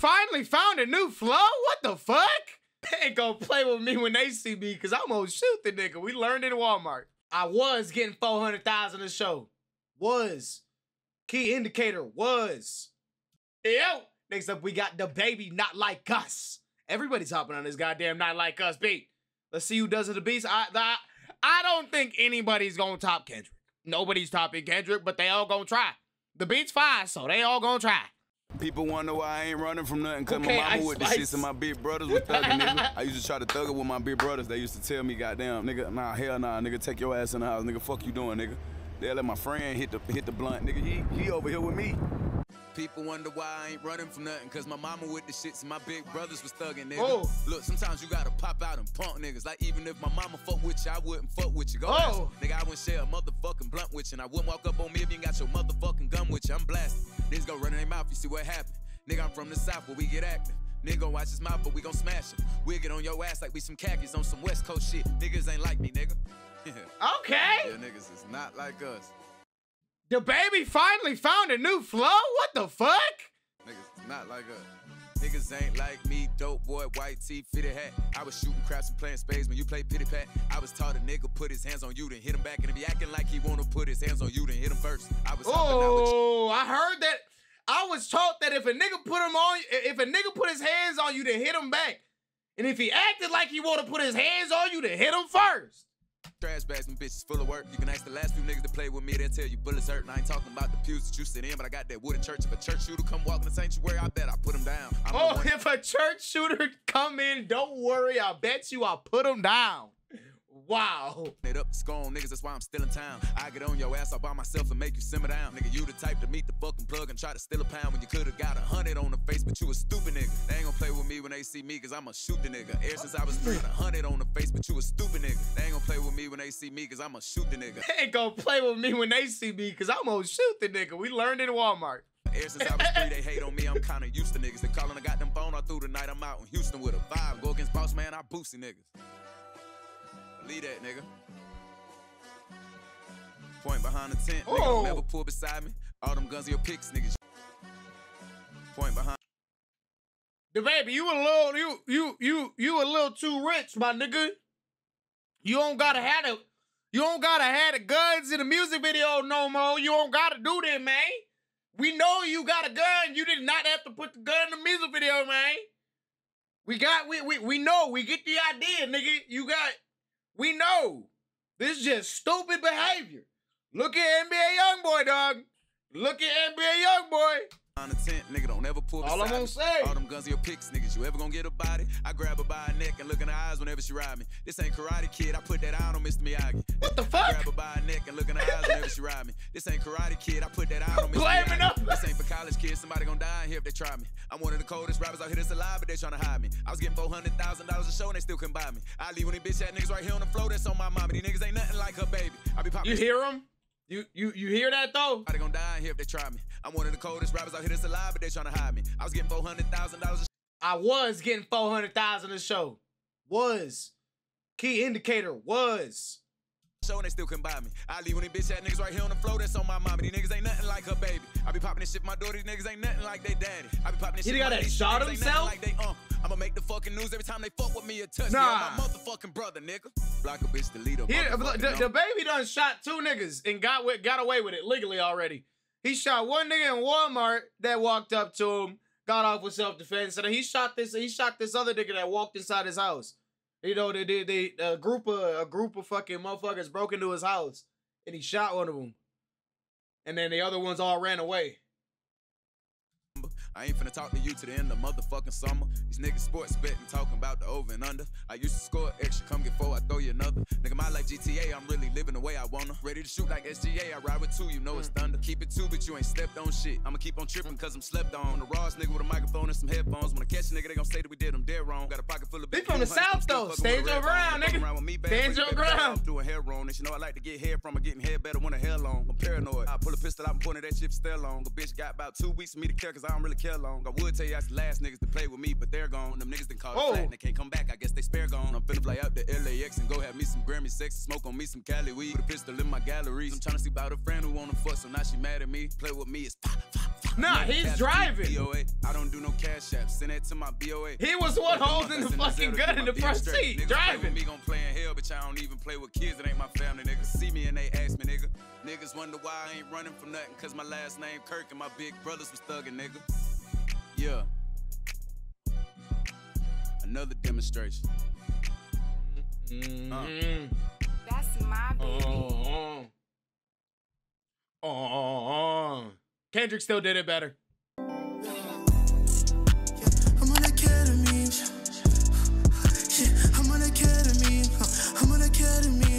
finally found a new flow? What the fuck? They ain't gonna play with me when they see me, cause I'm gonna shoot the nigga. We learned in Walmart. I was getting 400,000 a show. Was. Key indicator was. Yo. Next up, we got DaBaby not like us. Everybody's hopping on this goddamn not like us beat. Let's see who does it the beast. I, I, I don't think anybody's gonna top Kendrick. Nobody's topping Kendrick, but they all gonna try. The beat's fine, so they all gonna try. People wonder why I ain't running from nothing, cause Okay, my mama Ice with the shits and my big brothers with thugging, nigga. I used to try to thug it with my big brothers. They used to tell me, goddamn, nigga, nah, hell nah, nigga, take your ass in the house, nigga, fuck you doing, nigga. They let my friend hit the hit the blunt, nigga. He he over here with me. People wonder why I ain't running from nothing, cause my mama with the shits and my big brothers was thugging, nigga. Oh. Look, sometimes you gotta pop out and punk niggas. Like even if my mama fuck with you, I wouldn't fuck with you. Go Oh. Nigga, I wouldn't share a motherfucking blunt with you, and I wouldn't walk up on me if you ain't got your motherfucking gun with you. I'm blasted. Niggas go run in their mouth, you see what happened. Nigga, I'm from the south where we get active. Nigga watch his mouth, but we gon' smash him. We'll get on your ass like we some khakis on some West Coast shit. Niggas ain't like me, nigga. Okay. yeah, niggas is not like us. DaBaby finally found a new flow? What the fuck? Niggas is not like us. Niggas ain't like me, dope boy, white tee, fitted hat. I was shooting craps and playing spades when you play pity pat. I was taught a nigga put his hands on you, then hit him back. And if he acting like he wanna put his hands on you, then hit him first. I was. Oh, I heard that. I was taught that if a nigga put him on, if a nigga put his hands on you, then hit him back. And if he acted like he want to put his hands on you, then hit him first. Trash bags and bitches full of work. You can ask the last few niggas to play with me, they'll tell you bullets hurt. And I ain't talking about the pews that you sit in, but I got that wooden church. If a church shooter come walking the sanctuary, I bet I put him down. Oh, if a church shooter come in, don't worry. I bet you I'll put him down. Wow. it up scone niggas, that's why I'm still in town. I get on your ass all by myself and make you simmer down. Nigga, you the type to meet the fucking plug and try to steal a pound when you could've got a hundred on the face, but you a stupid nigga. They ain't gonna play with me when they see me, cause I'ma shoot the nigga. Ever since I was three, a hundred on the face, but you a stupid nigga. They ain't gonna play with me when they see me, cause I'ma shoot the nigga. They ain't gonna play with me when they see me, cause I'm gonna shoot the nigga. We learned in Walmart. Ever since I was three, they hate on me. I'm kinda used to niggas. They calling, I got them phone all through the night. I'm out in Houston with a vibe. Go against boss man, I boosty niggas. That, nigga. Point behind the tent, nigga. Oh. Don't never pull beside me. All them guns in your picks, niggas. Point behind. DaBaby, you a little, you, you, you, you a little too rich, my nigga. You don't gotta have the, you don't gotta have the guns in the music video no more. You don't gotta do that, man. We know you got a gun. You did not have to put the gun in the music video, man. We got, we, we, we know. We get the idea, nigga. You got, we know. This is just stupid behavior. Look at NBA YoungBoy, dog. Look at NBA YoungBoy. Behind the tent, nigga. Don't ever pull All I'm gonna say. All them guns in your picks, niggas. You ever gonna get a body? I grab her by her neck and look in her eyes whenever she ride me. This ain't Karate Kid. I put that out on Mr. Miyagi. What the I fuck? grab her by her neck and look in her eyes whenever she ride me. This ain't Karate Kid. I put that out on Mr. Blaming Miyagi. them. This ain't for college kids. Somebody gonna die in here if they try me. I'm one of the coldest rappers out here that's alive, but they tryna hide me. I was getting four hundred thousand dollars a show and they still couldn't buy me. I leave when these bitch ass niggas right here on the floor. That's on my mama. These niggas ain't nothing like her baby. I be popping. You hear him? You you you hear that though? Somebody gonna die here if they try me. I'm one of the coldest rappers out here that's alive, but they tryna hide me. I was getting four hundred thousand dollars a I was getting four hundred thousand a show. Was key indicator was. show and they still couldn't buy me. I leave when these bitch ass niggas right here on the floor. That's on my mama. These niggas ain't nothing like her baby. I be popping this shit my daughter. These niggas ain't nothing like they daddy. I be popping this He shit. for guy that shot himself? Like they, uh, I'ma make the fucking news every time they fuck with me or touch me. Nah. I'm my motherfucking brother, nigga. Block a bitch, delete her. He, the, the, the baby done shot two niggas and got with, got away with it legally already. He shot one nigga in Walmart that walked up to him, got off with self defense, and then he shot this. He shot this other nigga that walked inside his house. You know, they did they, a group of a group of fucking motherfuckers broke into his house, and he shot one of them, and then the other ones all ran away. I ain't finna talk to you to the end of motherfucking summer. These niggas sports betting, talking about the over and under. I used to score extra, come get four, I throw you another. Nigga, my life GTA, I'm really living the way I wanna. Ready to shoot like SGA, I ride with two, you know it's mm. thunder. Keep it two, but you ain't stepped on shit. I'ma keep on tripping cause I'm slept on. The rawest nigga with a microphone and some headphones. When I catch a nigga, they gon' say that we did them dead wrong. Got a pocket full of They big from the South, though. fucking with Stand a your red bone. ground, Fucking nigga. Around with me, bad Stand your ground. off Doing hair wrong, and you know I like to get head from her, getting head better when the hair long. I'm paranoid. I pull a pistol out and point at that shit still long. A bitch got about two weeks for me to care cause I don't really care long. I would tell you that's the last niggas to play with me, but they're gone. Them niggas done called Oh. it flat and they can't come back. I guess they spare gone. I'm finna fly out to LAX and go have me some Grammy sex, smoke on me some Cali weed. Put a pistol in my galleries. I'm tryna see about a friend who wanna fuck, so now she mad at me. Play with me, it's. Nah, he's driving. DOA. I don't do no cash cash app. Send that to my BOA. He was the one holding the fucking gun in the my front seat, Niggas driving. with me gon' play in hell, bitch. I don't even play with kids. It ain't my family, nigga. See me and they ask me, nigga. Niggas wonder why I ain't running from nothing, cause my last name Kirk and my big brothers was thugging, nigga. Yeah. Another demonstration. Mm. That's my baby. Oh, oh, oh. Kendrick still did it better. I'm on academy.